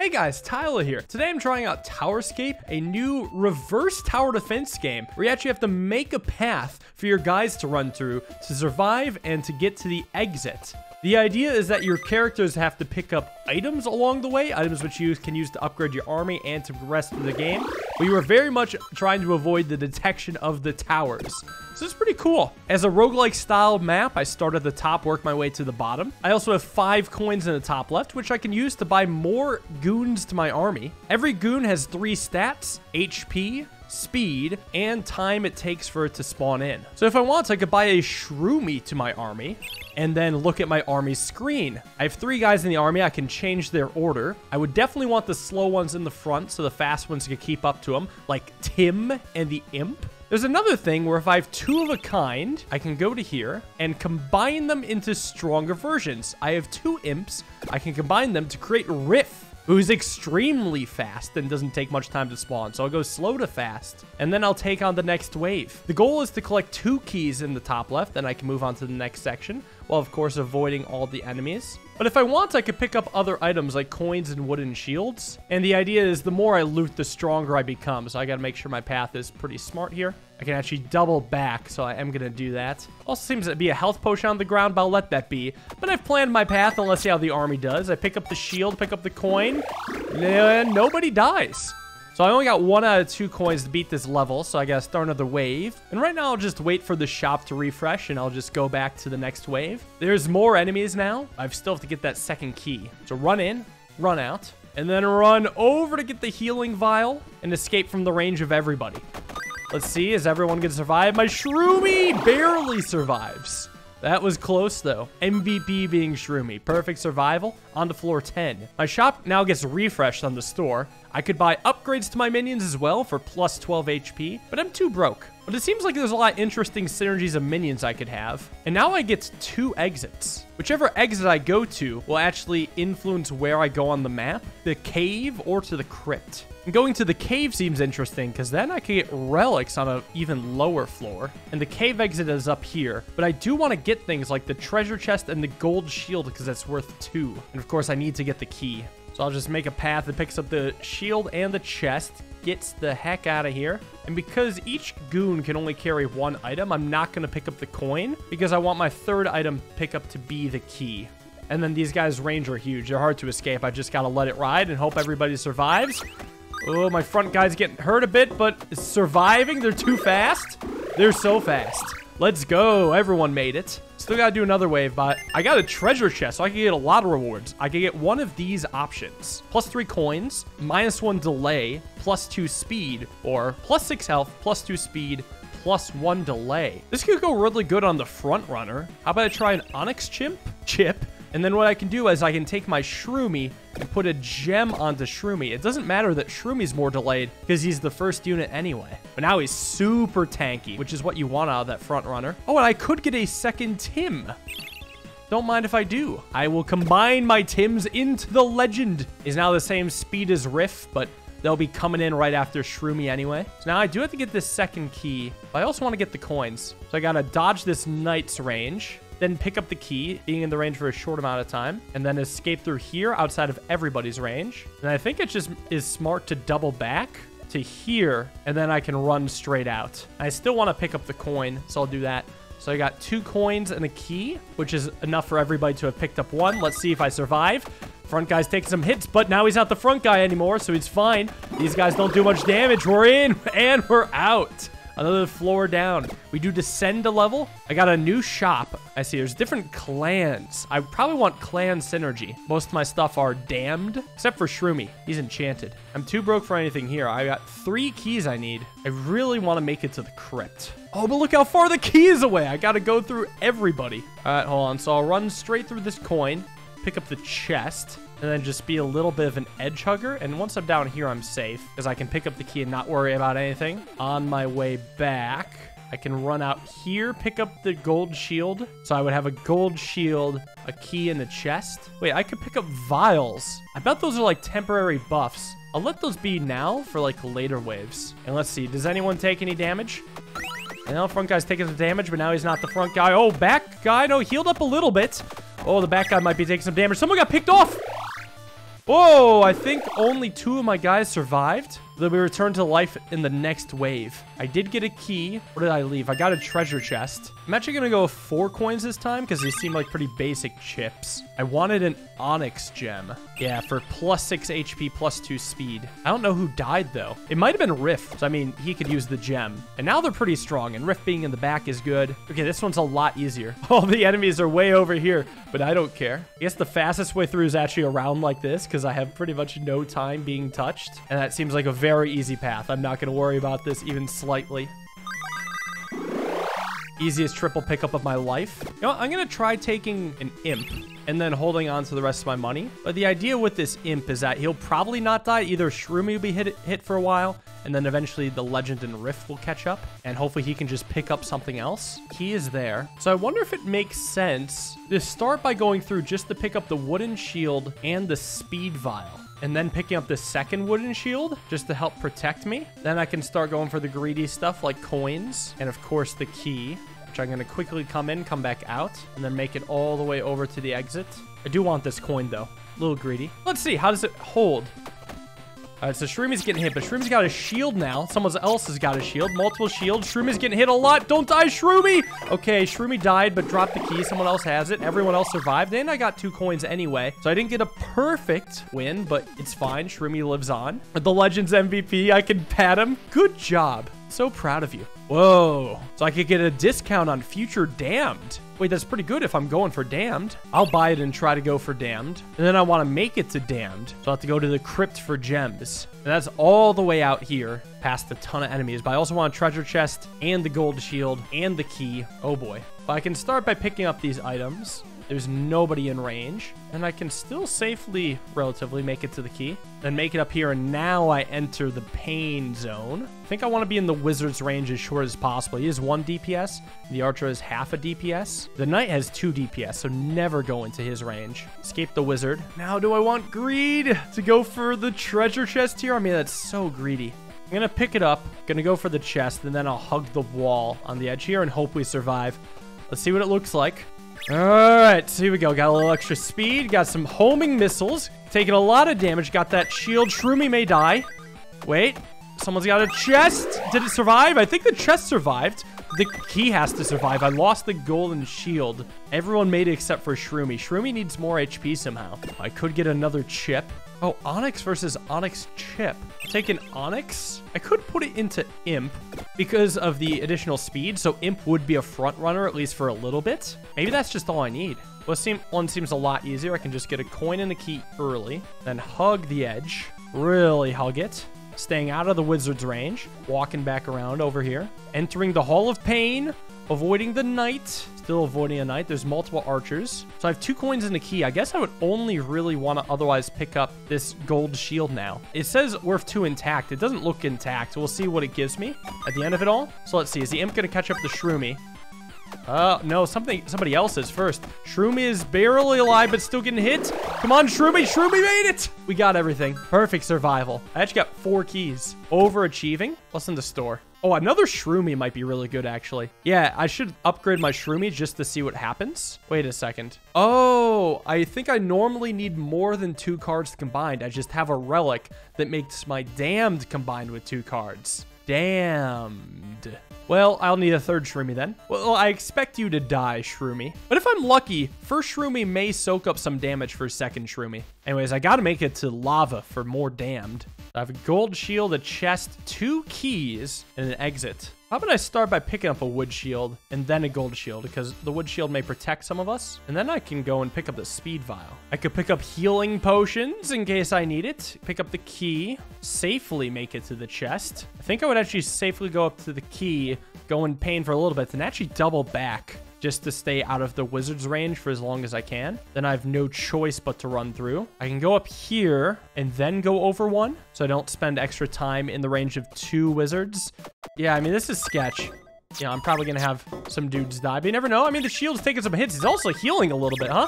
Hey guys, Tyler here. Today I'm trying out Tower Escape, a new reverse tower defense game where you actually have to make a path for your guys to run through to survive and to get to the exit. The idea is that your characters have to pick up items along the way, items which you can use to upgrade your army and to progress through the game. But you are very much trying to avoid the detection of the towers. So it's pretty cool. As a roguelike style map, I start at the top, work my way to the bottom. I also have five coins in the top left, which I can use to buy more goons to my army. Every goon has three stats, HP, speed, and time it takes for it to spawn in. So if I want, I could buy a Shroomy to my army and then look at my army screen. I have three guys in the army. I can change their order. I would definitely want the slow ones in the front so the fast ones can keep up to them, like Tim and the Imp. There's another thing where if I have two of a kind, I can go to here and combine them into stronger versions. I have two imps. I can combine them to create Riff who's extremely fast and doesn't take much time to spawn. So I'll go slow to fast, and then I'll take on the next wave. The goal is to collect two keys in the top left, and I can move on to the next section, while of course avoiding all the enemies. But if I want, I could pick up other items like coins and wooden shields. And the idea is the more I loot, the stronger I become. So I got to make sure my path is pretty smart here. I can actually double back, so I am to do that. Also seems to be a health potion on the ground, but I'll let that be. But I've planned my path, and let's see how the army does. I pick up the shield, pick up the coin, and nobody dies. So I only got one out of two coins to beat this level, so I gotta start another wave. And right now I'll just wait for the shop to refresh and I'll just go back to the next wave. There's more enemies now. I still have to get that second key. So run in, run out, and then run over to get the healing vial and escape from the range of everybody. Let's see, is everyone gonna survive? My Shroomy barely survives. That was close, though. MVP being Shroomy. Perfect survival. On to floor 10. My shop now gets refreshed on the store. I could buy upgrades to my minions as well for plus 12 HP, but I'm too broke. But it seems like there's a lot of interesting synergies of minions I could have. And now I get two exits. Whichever exit I go to will actually influence where I go on the map, the cave or to the crypt. And going to the cave seems interesting because then I can get relics on an even lower floor. And the cave exit is up here. But I do want to get things like the treasure chest and the gold shield because that's worth two. And of course I need to get the key. So I'll just make a path that picks up the shield and the chest, gets the heck out of here. And because each goon can only carry one item, I'm not going to pick up the coin because I want my third item pickup to be the key. And then these guys' range are huge. They're hard to escape. I just got to let it ride and hope everybody survives. Oh, my front guy's getting hurt a bit, but surviving. They're too fast. They're so fast. Let's go. Everyone made it. Still gotta do another wave, but I got a treasure chest, so I can get a lot of rewards. I can get one of these options. Plus three coins, minus one delay, plus two speed, or plus six health, plus two speed, plus one delay. This could go really good on the front runner. How about I try an Onyx chimp? Chip. And then what I can do is I can take my Shroomy and put a gem onto Shroomy. It doesn't matter that Shroomy's more delayed because he's the first unit anyway. But now he's super tanky, which is what you want out of that front runner. Oh, and I could get a second Tim. Don't mind if I do. I will combine my Tims into the legend. Is now the same speed as Riff, but they'll be coming in right after Shroomy anyway. So now I do have to get this second key, I also want to get the coins. So I got to dodge this Knight's range then pick up the key, being in the range for a short amount of time, and then escape through here outside of everybody's range. And I think it just is smart to double back to here, and then I can run straight out. I still want to pick up the coin, so I'll do that. So I got two coins and a key, which is enough for everybody to have picked up one. Let's see if I survive. Front guy's taking some hits, but now he's not the front guy anymore, so he's fine. These guys don't do much damage. We're in, and we're out. Another floor down. We do descend a level. I got a new shop. I see there's different clans. I probably want clan synergy. Most of my stuff are damned, except for Shroomy. He's enchanted. I'm too broke for anything here. I got three keys I need. I really want to make it to the crypt. Oh, but look how far the key is away. I got to go through everybody. All right, hold on. So I'll run straight through this coin, pick up the chest and then just be a little bit of an edge hugger. And once I'm down here, I'm safe because I can pick up the key and not worry about anything. On my way back, I can run out here, pick up the gold shield. So I would have a gold shield, a key, in the chest. Wait, I could pick up vials. I bet those are like temporary buffs. I'll let those be now for like later waves. And let's see, does anyone take any damage? I know front guy's taking some damage, but now he's not the front guy. Oh, back guy, no, healed up a little bit. Oh, the back guy might be taking some damage. Someone got picked off. Whoa, I think only two of my guys survived. They'll be returned to life in the next wave. I did get a key. What did I leave? I got a treasure chest. I'm actually going to go with four coins this time because they seem like pretty basic chips. I wanted an onyx gem. Yeah, for plus six HP, plus two speed. I don't know who died though. It might have been Rift. So, I mean, he could use the gem. And now they're pretty strong and Rift being in the back is good. Okay, this one's a lot easier. All the enemies are way over here, but I don't care. I guess the fastest way through is actually around like this because I have pretty much no time being touched. And that seems like a very very easy path. I'm not going to worry about this even slightly. Easiest triple pickup of my life. You know, I'm going to try taking an imp and then holding on to the rest of my money. But the idea with this imp is that he'll probably not die. Either Shroomy will be hit, hit for a while, and then eventually the Legend and Rift will catch up, and hopefully he can just pick up something else. He is there. So I wonder if it makes sense to start by going through just to pick up the wooden shield and the speed vial and then picking up the second wooden shield just to help protect me. Then I can start going for the greedy stuff like coins and of course the key, which I'm going to quickly come in, come back out, and then make it all the way over to the exit. I do want this coin though. A little greedy. Let's see. How does it hold? All right, so Shroomy's getting hit, but Shroomy's got a shield now. Someone else has got a shield. Multiple shields. Shroomy's getting hit a lot. Don't die, Shroomy! Okay, Shroomy died, but dropped the key. Someone else has it. Everyone else survived, and I got two coins anyway. So I didn't get a perfect win, but it's fine. Shroomy lives on. The Legends MVP, I can pat him. Good job. So proud of you. Whoa. So I could get a discount on future Damned. Wait, that's pretty good if I'm going for Damned. I'll buy it and try to go for Damned. And then I want to make it to Damned. So I'll have to go to the Crypt for gems. And that's all the way out here past a ton of enemies. But I also want a treasure chest and the gold shield and the key. Oh boy. But I can start by picking up these items. There's nobody in range. And I can still safely, relatively, make it to the key. Then make it up here, and now I enter the pain zone. I think I want to be in the wizard's range as short as possible. He has one DPS. The archer has half a DPS. The knight has two DPS, so never go into his range. Escape the wizard. Now do I want greed to go for the treasure chest here? I mean, that's so greedy. I'm gonna pick it up, gonna go for the chest, and then I'll hug the wall on the edge here and hope we survive. Let's see what it looks like. All right, so here we go. Got a little extra speed. Got some homing missiles. Taking a lot of damage. Got that shield. Shroomy may die. Wait. Someone's got a chest. Did it survive? I think the chest survived. The key has to survive. I lost the golden shield. Everyone made it except for Shroomy. Shroomy needs more HP somehow. I could get another chip. Oh, Onyx versus Onyx Chip. Take an Onyx. I could put it into Imp because of the additional speed, so Imp would be a front runner, at least for a little bit. Maybe that's just all I need. Well, seem, one seems a lot easier. I can just get a coin and a key early, then hug the edge. Really hug it. Staying out of the wizard's range. Walking back around over here. Entering the Hall of Pain. Avoiding the knight. Still avoiding a knight. There's multiple archers. So I have two coins and a key. I guess I would only really want to otherwise pick up this gold shield now. It says worth two intact. It doesn't look intact. We'll see what it gives me at the end of it all. So let's see. Is the imp going to catch up the Shroomy? Uh, no, something, somebody else is first. Shroomy is barely alive, but still getting hit. Come on, Shroomy. Shroomy made it. We got everything. Perfect survival. I actually got four keys. Overachieving. What's in the store? Oh, another Shroomy might be really good, actually. Yeah, I should upgrade my Shroomy just to see what happens. Wait a second. Oh, I think I normally need more than two cards combined. I just have a relic that makes my damned combined with two cards. Damned. Well, I'll need a third Shroomy then. Well, I expect you to die, Shroomy. But if I'm lucky, first Shroomy may soak up some damage for second Shroomy. Anyways, I gotta make it to lava for more damned. I have a gold shield, a chest, two keys, and an exit. How about I start by picking up a wood shield and then a gold shield because the wood shield may protect some of us. And then I can go and pick up the speed vial. I could pick up healing potions in case I need it. Pick up the key, safely make it to the chest. I think I would actually safely go up to the key, go in pain for a little bit, and actually double back just to stay out of the wizard's range for as long as I can. Then I have no choice but to run through. I can go up here and then go over one, so I don't spend extra time in the range of two wizards. Yeah, I mean, this is sketch. Yeah, I'm probably going to have some dudes die, but you never know. I mean, the shield's taking some hits. He's also healing a little bit, huh?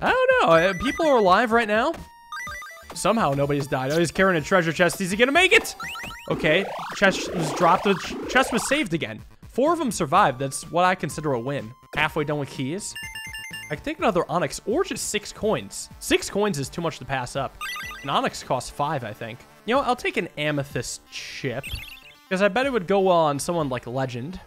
I don't know. Uh, people are alive right now. Somehow nobody's died. Oh, he's carrying a treasure chest. Is he gonna make it? Okay, chest was dropped. The chest was saved again. Four of them survived. That's what I consider a win. Halfway done with keys. I take another Onyx or just six coins. Six coins is too much to pass up. An Onyx costs five, I think. You know, I'll take an Amethyst chip because I bet it would go well on someone like Legend.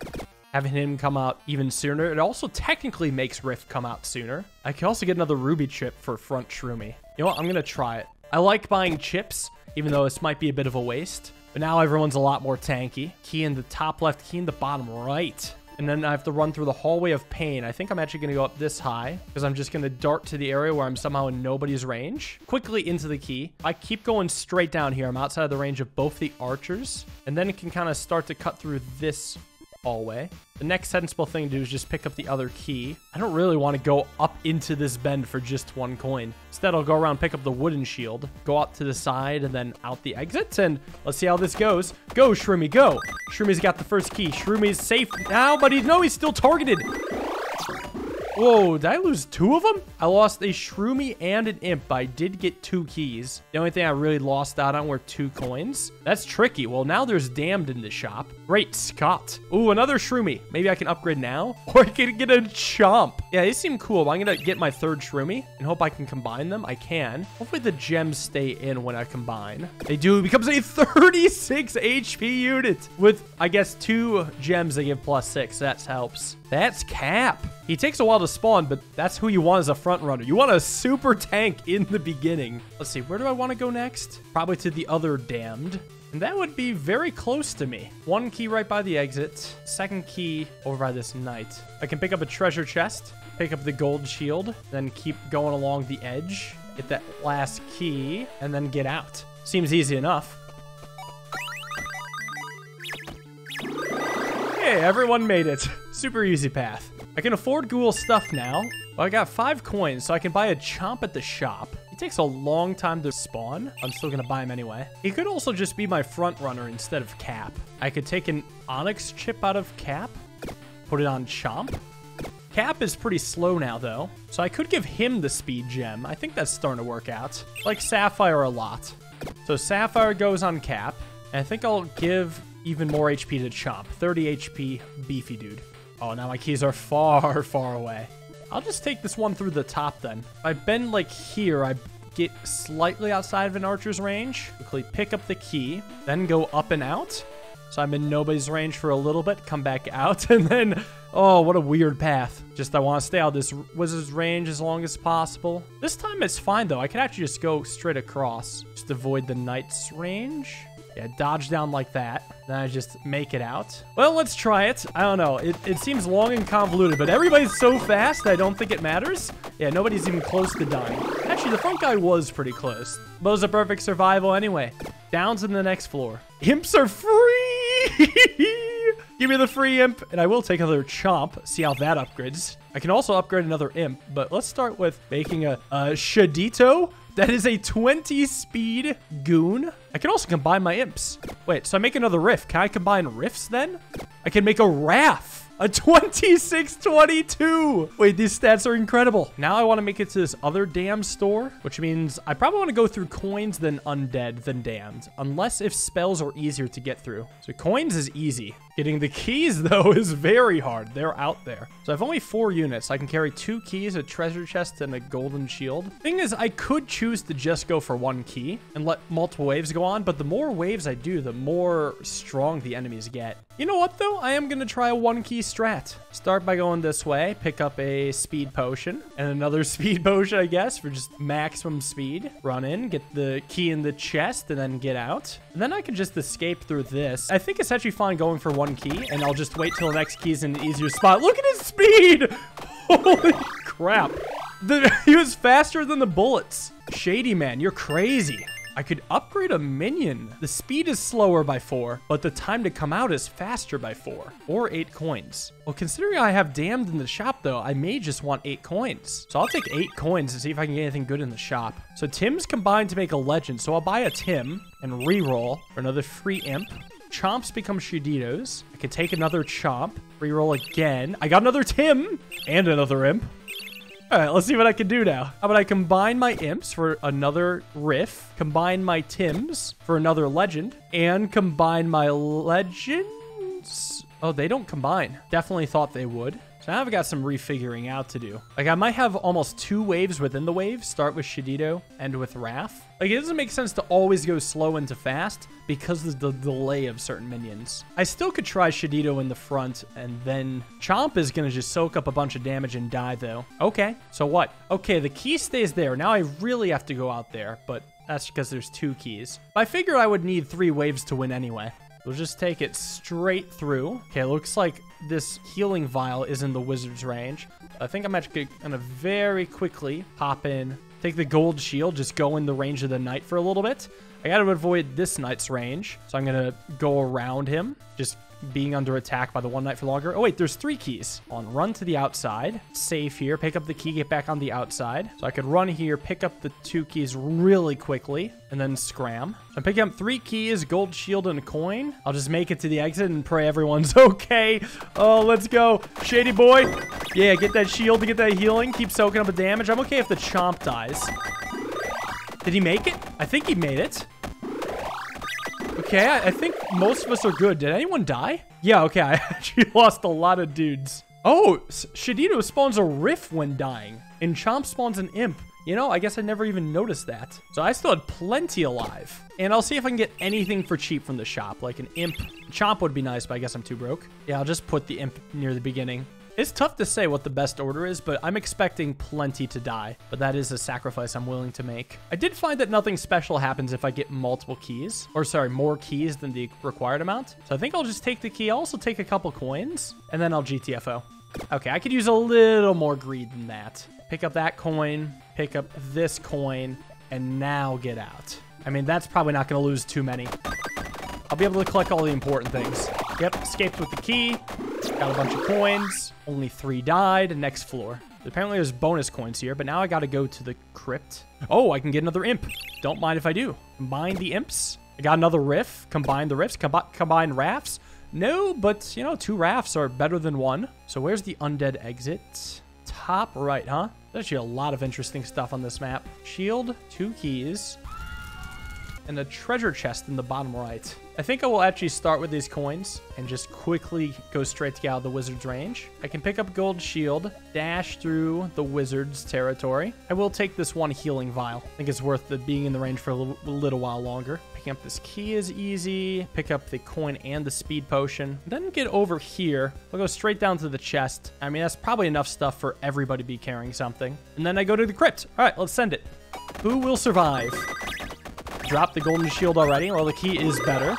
Having him come out even sooner. It also technically makes Rift come out sooner. I can also get another Ruby chip for front Shroomy. You know what? I'm going to try it. I like buying chips, even though this might be a bit of a waste. But now everyone's a lot more tanky. Key in the top left, key in the bottom right. And then I have to run through the hallway of pain. I think I'm actually going to go up this high because I'm just going to dart to the area where I'm somehow in nobody's range. Quickly into the key. I keep going straight down here. I'm outside of the range of both the archers. And then it can kind of start to cut through this hallway. The next sensible thing to do is just pick up the other key. I don't really want to go up into this bend for just one coin. Instead, I'll go around, pick up the wooden shield, go up to the side, and then out the exit, and let's see how this goes. Go, Shroomy, go! Shroomy's got the first key. Shroomy's safe now, but he, no, he's still targeted. Whoa, did I lose two of them? I lost a Shroomy and an Imp, but I did get two keys. The only thing I really lost out on were two coins. That's tricky. Well, now there's Damned in the shop. Great Scott. Ooh, another Shroomy. Maybe I can upgrade now? Or I can get a Chomp. Yeah, they seem cool. I'm going to get my third Shroomy and hope I can combine them. I can. Hopefully the gems stay in when I combine. They do. It becomes a 36 HP unit with, I guess, two gems that give plus six. That helps. That's Cap. He takes a while to spawn, but that's who you want as a front runner. You want a super tank in the beginning. Let's see, where do I want to go next? Probably to the other damned. And that would be very close to me. One key right by the exit. Second key over by this knight. I can pick up a treasure chest, pick up the gold shield, then keep going along the edge, get that last key, and then get out. Seems easy enough. Hey, everyone made it. Super easy path. I can afford ghoul stuff now. Well, I got five coins, so I can buy a chomp at the shop. He takes a long time to spawn. I'm still gonna buy him anyway. He could also just be my front runner instead of Cap. I could take an Onyx chip out of Cap, put it on Chomp. Cap is pretty slow now, though, so I could give him the speed gem. I think that's starting to work out. Like Sapphire a lot. So Sapphire goes on Cap, and I think I'll give even more HP to Chomp. 30 HP, beefy dude. Oh, now my keys are far, far away. I'll just take this one through the top then. If I bend like here, I get slightly outside of an archer's range. Quickly pick up the key, then go up and out. So I'm in nobody's range for a little bit, come back out, and then, oh, what a weird path. Just I want to stay out this wizard's range as long as possible. This time it's fine though. I can actually just go straight across. Just avoid the knight's range. Yeah, dodge down like that. Then I just make it out. Well, let's try it. I don't know. It, it seems long and convoluted, but everybody's so fast I don't think it matters. Yeah, nobody's even close to dying. Actually, the front guy was pretty close. But it was a perfect survival anyway. Down to the next floor. Imps are free! Give me the free imp, and I will take another chomp, see how that upgrades. I can also upgrade another imp, but let's start with making a, a Shadito. That is a 20 speed goon. I can also combine my imps. Wait, so I make another riff. Can I combine riffs then? I can make a Wrath. A 2622. Wait, these stats are incredible. Now I want to make it to this other damn store, which means I probably want to go through coins than undead than damned, unless if spells are easier to get through. So coins is easy. Getting the keys, though, is very hard. They're out there. So I have only four units. I can carry two keys, a treasure chest, and a golden shield. Thing is, I could choose to just go for one key and let multiple waves go on, but the more waves I do, the more strong the enemies get. You know what, though? I am going to try a one-key strat. Start by going this way, pick up a speed potion, and another speed potion, I guess, for just maximum speed. Run in, get the key in the chest, and then get out. And then I can just escape through this. I think it's actually fine going for one key, and I'll just wait till the next key is in an easier spot. Look at his speed! Holy crap. The, he was faster than the bullets. Shady man, you're crazy. I could upgrade a minion. The speed is slower by four, but the time to come out is faster by four, or eight coins. Well, considering I have damned in the shop though, I may just want eight coins. So I'll take eight coins to see if I can get anything good in the shop. So Tim's combined to make a legend. So I'll buy a Tim and re-roll for another free imp. Chomps become Shaditos. I can take another Chomp, re-roll again. I got another Tim and another imp. All right, let's see what I can do now. How about I combine my imps for another riff, combine my tims for another legend, and combine my legends? Oh, they don't combine. Definitely thought they would. So now I've got some refiguring out to do. Like I might have almost two waves within the wave, start with Shadito, end with Wrath. Like it doesn't make sense to always go slow into fast because of the delay of certain minions. I still could try Shadito in the front and then Chomp is going to just soak up a bunch of damage and die though. Okay, so what? Okay, the key stays there. Now I really have to go out there, but that's because there's two keys. I figured I would need three waves to win anyway. We'll just take it straight through. Okay, looks like this healing vial is in the wizard's range. I think I'm actually gonna very quickly hop in, take the gold shield, just go in the range of the knight for a little bit. I gotta avoid this knight's range, so I'm gonna go around him, just being under attack by the one night for longer. Oh, wait, there's three keys. On run to the outside, save here, pick up the key, get back on the outside. So I could run here, pick up the two keys really quickly, and then scram. I'm picking up three keys, gold shield, and a coin. I'll just make it to the exit and pray everyone's okay. Oh, let's go. Shady boy. Yeah, get that shield to get that healing. Keep soaking up the damage. I'm okay if the chomp dies. Did he make it? I think he made it. Okay, I, I, think most of us are good. Did anyone die? Yeah, okay, I actually lost a lot of dudes. Oh, Shadito spawns a Riff when dying, and Chomp spawns an Imp. You know, I guess I never even noticed that. So I still had plenty alive. And I'll see if I can get anything for cheap from the shop, like an Imp. Chomp would be nice, but I guess I'm too broke. Yeah, I'll just put the Imp near the beginning. It's tough to say what the best order is, but I'm expecting plenty to die. But that is a sacrifice I'm willing to make. I did find that nothing special happens if I get multiple keys. Or sorry, more keys than the required amount. So I think I'll just take the key. I'll also take a couple coins. And then I'll GTFO. Okay, I could use a little more greed than that. Pick up that coin. Pick up this coin. And now get out. I mean, that's probably not going to lose too many. I'll be able to collect all the important things. Yep, escaped with the key. Got a bunch of coins. Only three died. Next floor. Apparently there's bonus coins here, but now I gotta go to the crypt. Oh, I can get another imp. Don't mind if I do. Combine the imps. I got another riff. Combine the riffs. Com combine rafts. No, but, you know, two rafts are better than one. So where's the undead exit? Top right, huh? There's actually a lot of interesting stuff on this map. Shield, two keys, and a treasure chest in the bottom right. I think I will actually start with these coins and just quickly go straight to get out of the wizard's range. I can pick up gold shield, dash through the wizard's territory. I will take this one healing vial. I think it's worth the being in the range for a little, little while longer. Picking up this key is easy. Pick up the coin and the speed potion. Then get over here. I'll go straight down to the chest. I mean, that's probably enough stuff for everybody to be carrying something. And then I go to the crypt. All right, let's send it. Who will survive? Dropped the golden shield already. Well, the key is better.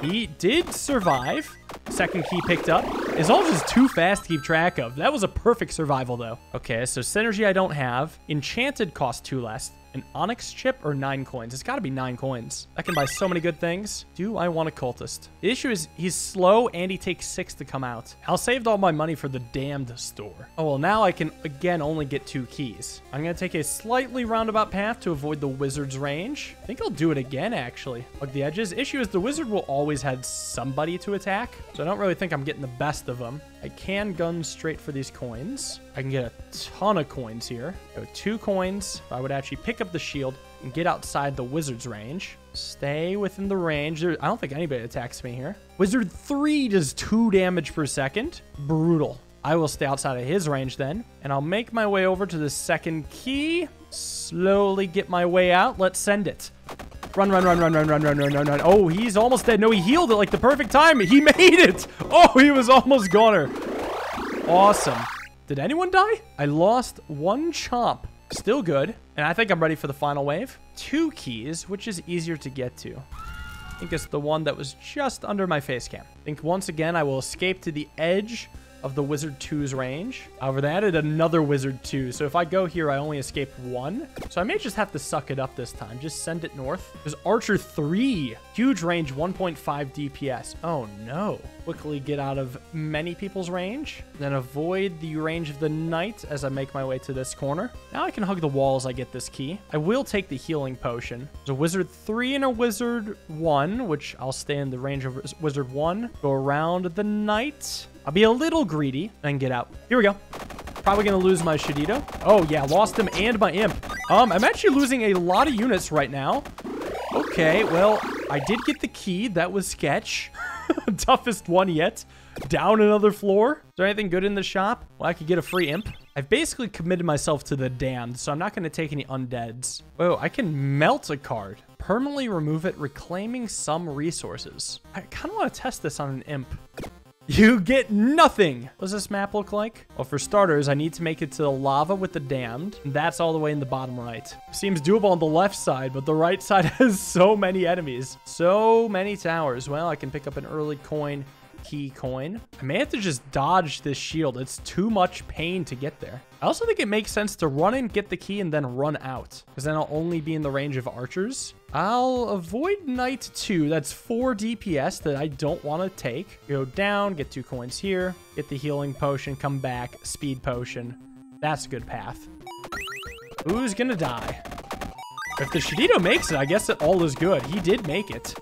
He did survive. Second key picked up. It's all just too fast to keep track of. That was a perfect survival, though. Okay, so Synergy I don't have. Enchanted costs two less. An Onyx chip or nine coins? It's got to be nine coins. I can buy so many good things. Do I want a cultist? The issue is he's slow and he takes six to come out. I'll saved all my money for the damned store. Oh, well, now I can, again, only get two keys. I'm going to take a slightly roundabout path to avoid the wizard's range. I think I'll do it again, actually. Like the edges. Issue is the wizard will always have somebody to attack, so I don't really think I'm getting the best of them. I can gun straight for these coins. I can get a ton of coins here. Go two coins. I would actually pick up the shield and get outside the wizard's range. Stay within the range. There, I don't think anybody attacks me here. Wizard 3 does 2 damage per second. Brutal. I will stay outside of his range then, and I'll make my way over to the second key. Slowly get my way out. Let's send it. Run, run, run, run, run, run, run, run, run, run. Oh, he's almost dead. No, he healed it like the perfect time. He made it. Oh, he was almost goner. Awesome. Did anyone die? I lost one chomp. Still good. And I think I'm ready for the final wave. Two keys, which is easier to get to. I think it's the one that was just under my face cam. I think once again, I will escape to the edge of the Wizard 2's range. However, they added another Wizard 2, so if I go here, I only escape one. So I may just have to suck it up this time. Just send it north. There's Archer 3. Huge range, 1.5 DPS. Oh, no. Quickly get out of many people's range. Then avoid the range of the knight as I make my way to this corner. Now I can hug the walls I get this key. I will take the healing potion. There's a Wizard 3 and a Wizard 1, which I'll stay in the range of Wizard 1. Go around the knight. I'll be a little greedy and get out. Here we go. Probably going to lose my Shadito. Oh, yeah. Lost him and my Imp. Um, I'm actually losing a lot of units right now. Okay, well, I did get the key. That was sketch. Toughest one yet. down another floor? Is there anything good in the shop? Well, I could get a free imp. I've basically committed myself to the damned, so I'm not going to take any undeads. Oh, I can melt a card. Permanently remove it, reclaiming some resources. I kind of want to test this on an imp. You get nothing. What does this map look like? Well, for starters, I need to make it to the lava with the damned. That's all the way in the bottom right. Seems doable on the left side, but the right side has so many enemies. So many towers. Well, I can pick up an early coin key coin. I may have to just dodge this shield. It's too much pain to get there. I also think it makes sense to run in, get the key, and then run out. Because then I'll only be in the range of archers. I'll avoid Knight 2. That's 4 DPS that I don't want to take. Go down, get two coins here, get the healing potion, come back, speed potion. That's a good path. Who's gonna die? If the Shadito makes it, I guess that all is good. He did make it.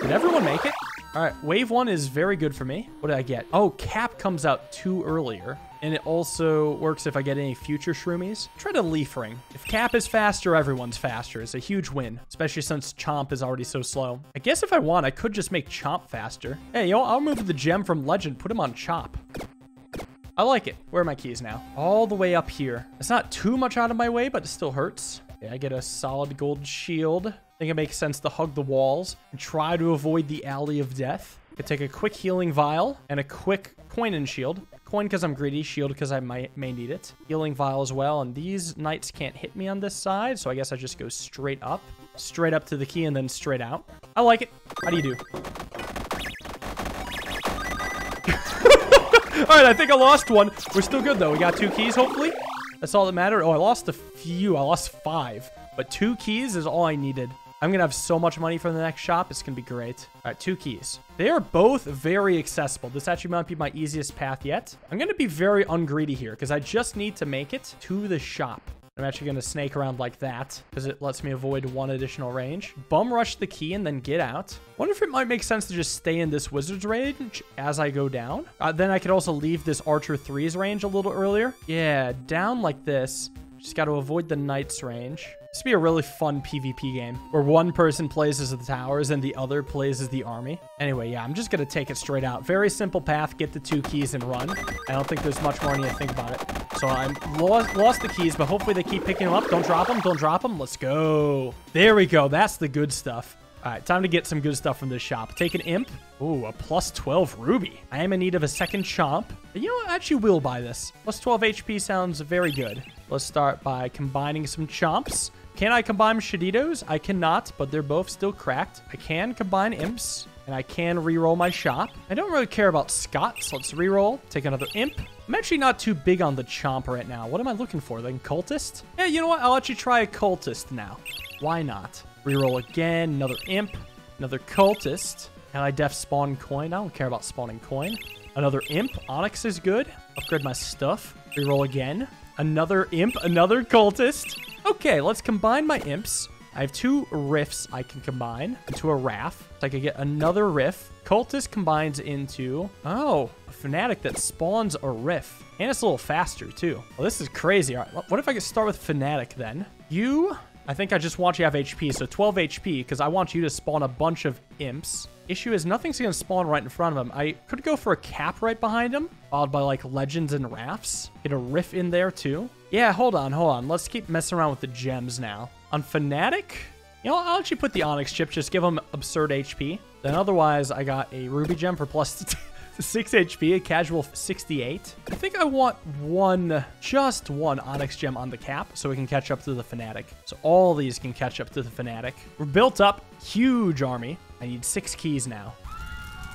Did everyone make it? All right, wave one is very good for me. What did I get? Oh, cap comes out two earlier. And it also works if I get any future shroomies. Try to leaf ring. If cap is faster, everyone's faster. It's a huge win, especially since chomp is already so slow. I guess if I want, I could just make chomp faster. Hey, yo, I'll move the gem from legend, put him on chop. I like it. Where are my keys now? All the way up here. It's not too much out of my way, but it still hurts. Yeah, I get a solid gold shield. I think it makes sense to hug the walls and try to avoid the alley of death. Could take a quick healing vial and a quick coin and shield. Coin because I'm greedy, shield because I might, may need it. Healing vial as well, and these knights can't hit me on this side, so I guess I just go straight up. Straight up to the key and then straight out. I like it. How do you do? All right, I think I lost one. We're still good, though. We got two keys, hopefully. That's all that mattered. Oh, I lost a few. I lost five. But two keys is all I needed. I'm going to have so much money from the next shop. It's going to be great. All right, two keys. They are both very accessible. This actually might be my easiest path yet. I'm going to be very ungreedy here because I just need to make it to the shop. I'm actually going to snake around like that because it lets me avoid one additional range. Bum rush the key and then get out. Wonder if it might make sense to just stay in this wizard's range as I go down. Uh, then I could also leave this archer 3's range a little earlier. Yeah, down like this. Just got to avoid the knight's range. This would be a really fun PvP game where one person plays as the towers and the other plays as the army. Anyway, yeah, I'm just going to take it straight out. Very simple path, get the two keys and run. I don't think there's much more I need to think about it. So I lost, lost the keys, but hopefully they keep picking them up. Don't drop them. Don't drop them. Let's go. There we go. That's the good stuff. All right, time to get some good stuff from this shop. Take an imp. Ooh, a plus 12 ruby. I am in need of a second chomp. You know? I actually will buy this. Plus 12 HP sounds very good. Let's start by combining some chomps. Can I combine Shaditos? I cannot, but they're both still cracked. I can combine imps, and I can re-roll my shop. I don't really care about Scott, so let's re-roll. Take another imp. I'm actually not too big on the chomp right now. What am I looking for? The cultist? Yeah, you know what? I'll let you try a cultist now. Why not? Reroll again, another imp, another cultist. And I def spawn coin. I don't care about spawning coin. Another imp. Onyx is good. Upgrade my stuff. Reroll again. Another imp, another cultist. Okay, let's combine my imps. I have two rifts I can combine into a raft. So I could get another rift. Cultist combines into, oh, a fanatic that spawns a rift. And it's a little faster too. Well, this is crazy. All right, what if I could start with fanatic then? You I think I just want you to have HP, so 12 HP, because I want you to spawn a bunch of imps. Issue is nothing's going to spawn right in front of him. I could go for a cap right behind him, followed by like legends and rafts. Get a riff in there too. Yeah, hold on, hold on. Let's keep messing around with the gems now. On Fanatic, you know, I'll actually put the Onyx chip, just give him absurd HP. Then otherwise, I got a Ruby gem for plus 6 HP, a casual 68. I think I want one, just one Onyx gem on the cap so we can catch up to the Fanatic. So all these can catch up to the Fanatic. We're built up, huge army. I need six keys now.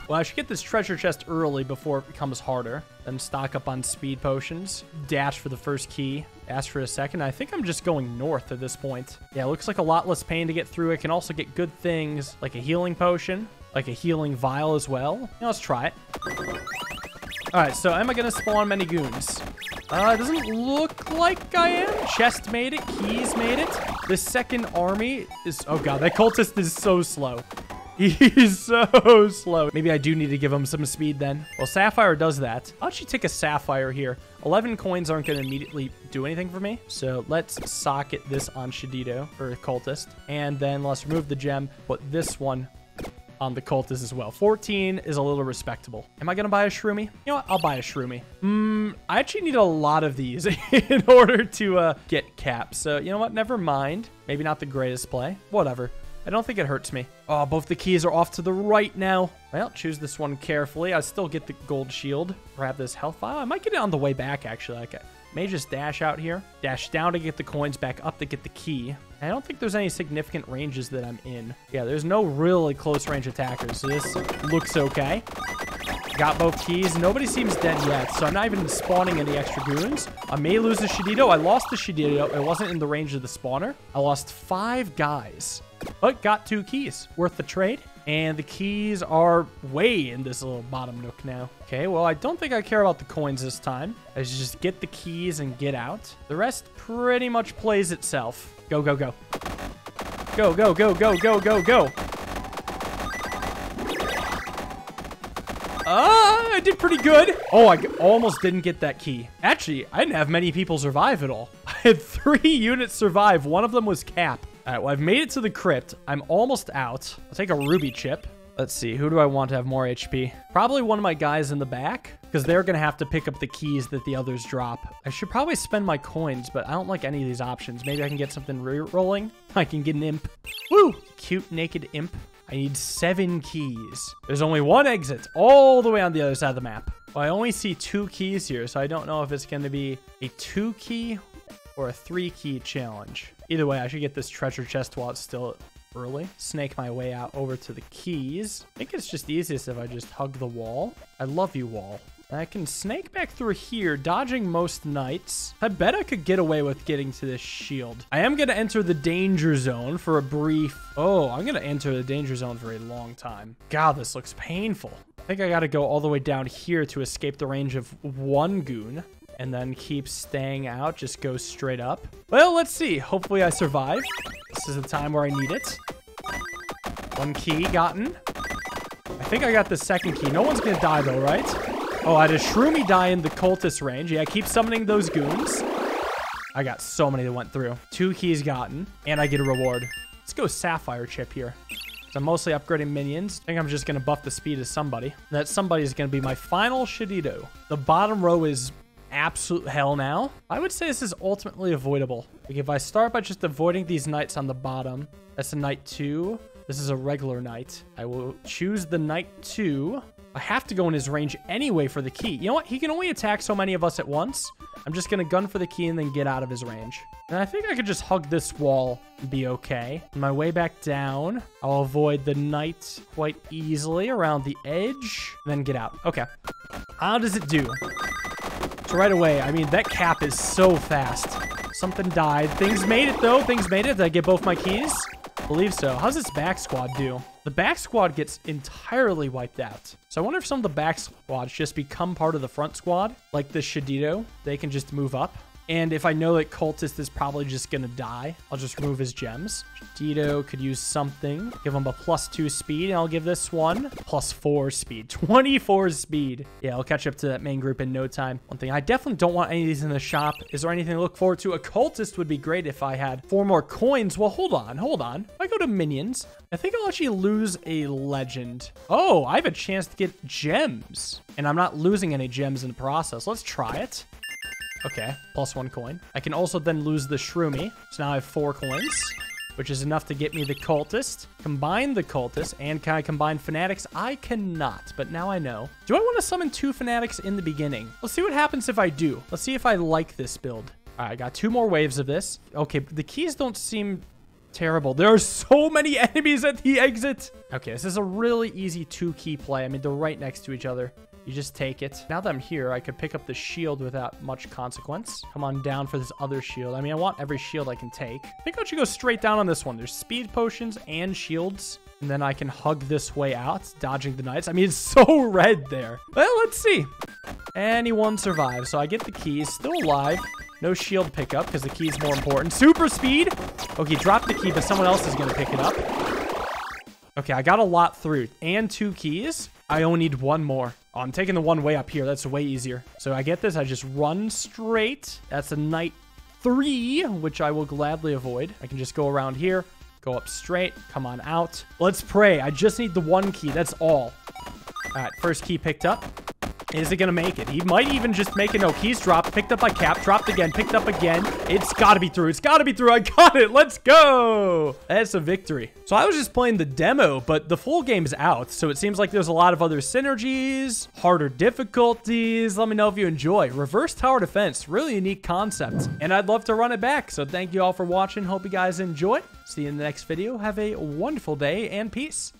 Well, I should get this treasure chest early before it becomes harder. Then stock up on speed potions. Dash for the first key. Ask for a second. I think I'm just going north at this point. Yeah, looks like a lot less pain to get through. I can also get good things like a healing potion like a healing vial as well. Let's try it. All right, so am I to spawn many goons? Uh, it doesn't look like I am. Chest made it. Keys made it. The second army is... Oh, God. That cultist is so slow. He's so slow. Maybe I do need to give him some speed then. Well, Sapphire does that. I'll actually take a Sapphire here. 11 coins aren't going to immediately do anything for me. So let's socket this on Shadito, or Cultist. And then let's remove the gem, put this one on the cultist as well. 14 is a little respectable. Am I going to buy a Shroomy? You know what? I'll buy a Shroomy. Mm, I actually need a lot of these in order to uh, get caps. So, you know what? Never mind. Maybe not the greatest play. Whatever. I don't think it hurts me. Oh, both the keys are off to the right now. Well, choose this one carefully. I still get the gold shield. Grab this health file. I might get it on the way back, actually. Okay. May just dash out here. Dash down to get the coins, back up to get the key. I don't think there's any significant ranges that I'm in. Yeah, there's no really close range attackers, so this looks okay. Got both keys. Nobody seems dead yet, so I'm not even spawning any extra goons. I may lose the Shadito. I lost the Shadito. It wasn't in the range of the spawner. I lost five guys, but got two keys. Worth the trade. And the keys are way in this little bottom nook now. Okay, well, I don't think I care about the coins this time. I just get the keys and get out. The rest pretty much plays itself. Go, go, go. Go, go, go, go, go, go, go. Ah, I did pretty good. Oh, I almost didn't get that key. Actually, I didn't have many people survive at all. I had three units survive. One of them was Cap. All right, well, I've made it to the crypt. I'm almost out. I'll take a ruby chip. Let's see, who do I want to have more HP? Probably one of my guys in the back, because they're going to have to pick up the keys that the others drop. I should probably spend my coins, but I don't like any of these options. Maybe I can get something re-rolling. I can get an imp. Woo! Cute naked imp. I need seven keys. There's only one exit all the way on the other side of the map. Well, I only see two keys here, so I don't know if it's going to be a two key or a three key challenge. Either way, I should get this treasure chest while it's still early. Snake my way out over to the keys. I think it's just easiest if I just hug the wall. I love you, wall. I can snake back through here, dodging most knights. I bet I could get away with getting to this shield. I am going to enter the danger zone for a brief... Oh, I'm going to enter the danger zone for a long time. God, this looks painful. I think I got to go all the way down here to escape the range of one goon and then keep staying out. Just go straight up. Well, let's see. Hopefully I survive. This is the time where I need it. One key gotten. I think I got the second key. No one's to die though, right? Oh, I had a Shroomy die in the cultist range. Yeah, keep summoning those goons. I got so many that went through. Two keys gotten, and I get a reward. Let's go Sapphire Chip here. So I'm mostly upgrading minions. I think I'm just to buff the speed of somebody. That somebody is to be my final Shadito. The bottom row is absolute hell now. I would say this is ultimately avoidable. Like if I start by just avoiding these knights on the bottom, that's a knight two. This is a regular knight. I will choose the knight two. I have to go in his range anyway for the key. You know what? He can only attack so many of us at once. I'm just to gun for the key and then get out of his range. And I think I could just hug this wall and be okay. On my way back down, I'll avoid the knight quite easily around the edge, then get out. Okay. How does it do? Right away, I mean, that cap is so fast. Something died. Things made it, though. Things made it. Did I get both my keys? believe so. How's this back squad do? The back squad gets entirely wiped out. So I wonder if some of the back squads just become part of the front squad, like the Shadito. They can just move up. And if I know that Cultist is probably just going to die, I'll just remove his gems. Dito could use something. Give him a plus two speed, and I'll give this one plus four speed. 24 speed. Yeah, I'll catch up to that main group in no time. One thing, I definitely don't want any of these in the shop. Is there anything to look forward to? A Cultist would be great if I had four more coins. Well, hold on, hold on. If I go to minions, I think I'll actually lose a legend. Oh, I have a chance to get gems. And I'm not losing any gems in the process. Let's try it. Okay, plus one coin. I can also then lose the Shroomy. So now I have four coins, which is enough to get me the Cultist. Combine the Cultist, and can I combine Fanatics? I cannot, but now I know. Do I want to summon two Fanatics in the beginning? Let's see what happens if I do. Let's see if I like this build. All right, I got two more waves of this. Okay, the keys don't seem terrible. There are so many enemies at the exit. Okay, this is a really easy two-key play. I mean, they're right next to each other. You just take it. Now that I'm here, I could pick up the shield without much consequence. Come on down for this other shield. I mean, I want every shield I can take. I think I should go straight down on this one. There's speed potions and shields. And then I can hug this way out, dodging the knights. I mean, it's so red there. Well, let's see. Anyone survives. So I get the keys. Still alive. No shield pickup because the key is more important. Super speed. Okay, drop the key, but someone else is going to pick it up. Okay, I got a lot through. And two keys. I only need one more. Oh, I'm taking the one way up here. That's way easier. So I get this. I just run straight. That's a knight three, which I will gladly avoid. I can just go around here, Go up straight. Come on out. Let's pray. I just need the one key. That's all. All right, first key picked up. Is it to make it? He might even just make it. No, keys dropped. Picked up by Cap. Dropped again. Picked up again. It's got to be through. It's got to be through. I got it. Let's go. That's a victory. So I was just playing the demo, but the full game's out. So it seems like there's a lot of other synergies, harder difficulties. Let me know if you enjoy. Reverse tower defense. Really unique concept. And I'd love to run it back. So thank you all for watching. Hope you guys enjoy. See you in the next video. Have a wonderful day and peace.